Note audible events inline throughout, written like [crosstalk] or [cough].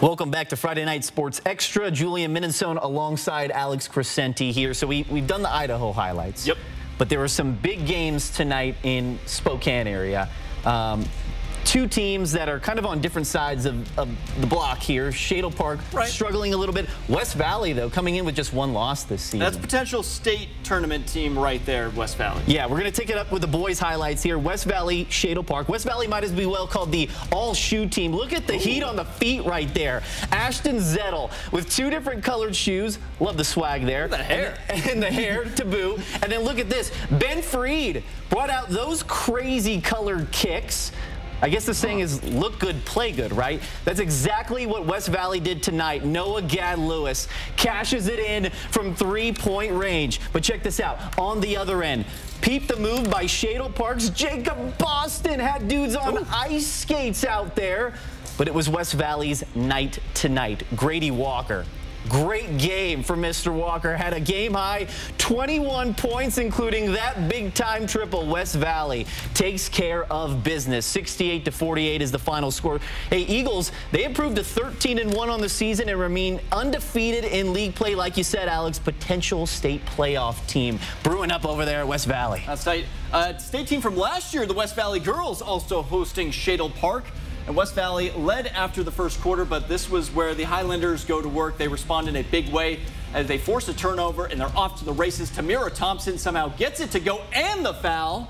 Welcome back to Friday Night Sports Extra. Julian Minnesota alongside Alex Crescenti here. So we, we've done the Idaho highlights. Yep. But there were some big games tonight in Spokane area. Um, two teams that are kind of on different sides of, of the block here. Shadle Park Right. struggling a little bit. West Valley, though, coming in with just one loss this season. That's a potential state tournament team right there, West Valley. Yeah, we're going to take it up with the boys' highlights here. West Valley, Shadle Park. West Valley might as well called the all-shoe team. Look at the heat on the feet right there. Ashton Zettel with two different colored shoes. Love the swag there. the hair. And, and the hair [laughs] to boot. And then look at this. Ben Freed brought out those crazy colored kicks. I guess the saying is look good, play good, right? That's exactly what West Valley did tonight. Noah Gad Lewis cashes it in from three-point range. But check this out. On the other end, peep the move by Shadle Parks. Jacob Boston had dudes on ice skates out there. But it was West Valley's night tonight. Grady Walker Great game for Mr. Walker. Had a game high 21 points, including that big time triple. West Valley takes care of business. 68 to 48 is the final score. Hey, Eagles, they improved to 13 and 1 on the season and remain undefeated in league play. Like you said, Alex, potential state playoff team brewing up over there at West Valley. That's tight. Uh, state team from last year, the West Valley girls, also hosting Shadle Park. And West Valley led after the first quarter, but this was where the Highlanders go to work. They respond in a big way as they force a turnover, and they're off to the races. Tameira Thompson somehow gets it to go and the foul.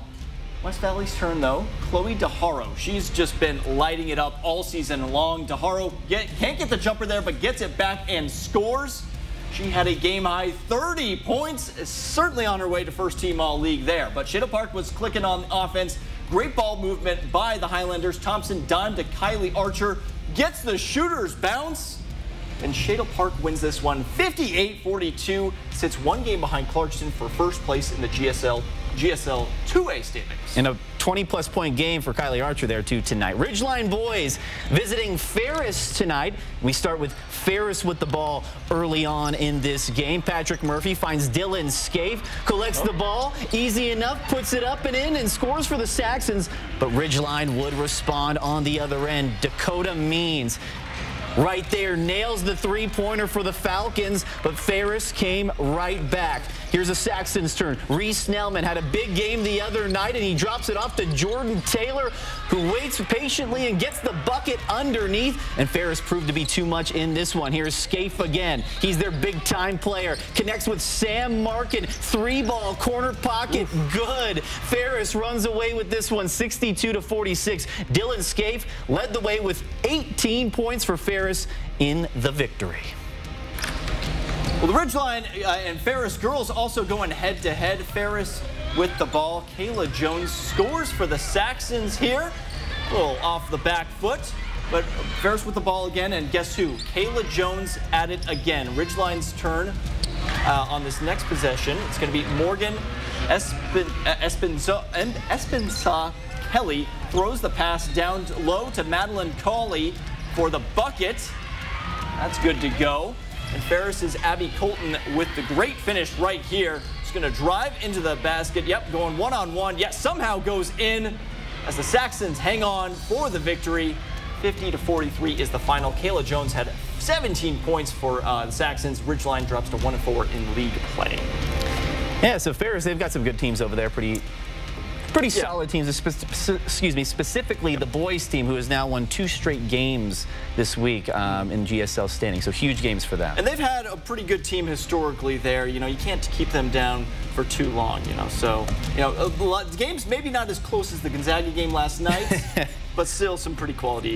West Valley's turn, though. Chloe DeHaro. She's just been lighting it up all season long. DeHaro get, can't get the jumper there, but gets it back and scores. She had a game high 30 points, certainly on her way to first team all league there. But Shadle Park was clicking on offense. Great ball movement by the Highlanders. Thompson dime to Kylie Archer, gets the shooter's bounce. And Shadle Park wins this one 58-42, sits one game behind Clarkston for first place in the GSL GSL 2A standings. And a 20 plus point game for Kylie Archer there too tonight. Ridgeline boys visiting Ferris tonight. We start with Ferris with the ball early on in this game. Patrick Murphy finds Dylan Skaife, collects the ball, easy enough, puts it up and in and scores for the Saxons. But Ridgeline would respond on the other end. Dakota Means right there nails the three-pointer for the Falcons, but Ferris came right back. Here's a Saxon's turn. Reese Snellman had a big game the other night, and he drops it off to Jordan Taylor, who waits patiently and gets the bucket underneath. And Ferris proved to be too much in this one. Here's Skaife again. He's their big-time player. Connects with Sam Markin. Three-ball, corner pocket, good. Ferris runs away with this one, 62 to 46. Dylan Skaife led the way with 18 points for Ferris in the victory. Well, the Ridgeline uh, and Ferris girls also going head to head. Ferris with the ball. Kayla Jones scores for the Saxons here. A little off the back foot, but Ferris with the ball again. And guess who? Kayla Jones at it again. Ridgeline's turn uh, on this next possession. It's going to be Morgan Espin, uh, Espinza, and Espinsa Kelly throws the pass down low to Madeline Cawley for the bucket. That's good to go. And Ferris's Abby Colton with the great finish right here. Just going to drive into the basket. Yep, going one-on-one. Yes, somehow goes in as the Saxons hang on for the victory. 50 to 43 is the final. Kayla Jones had 17 points for uh, the Saxons. Ridgeline drops to 1 and 4 in league play. Yeah, so Ferris, they've got some good teams over there. Pretty pretty Yeah. solid teams. Excuse me, specifically the boys team, who has now won two straight games this week um, in GSL standing. So huge games for them. And they've had a pretty good team historically there. You know, you can't keep them down for too long, you know. So, you know, a lot, game's maybe not as close as the Gonzaga game last night, [laughs] but still some pretty quality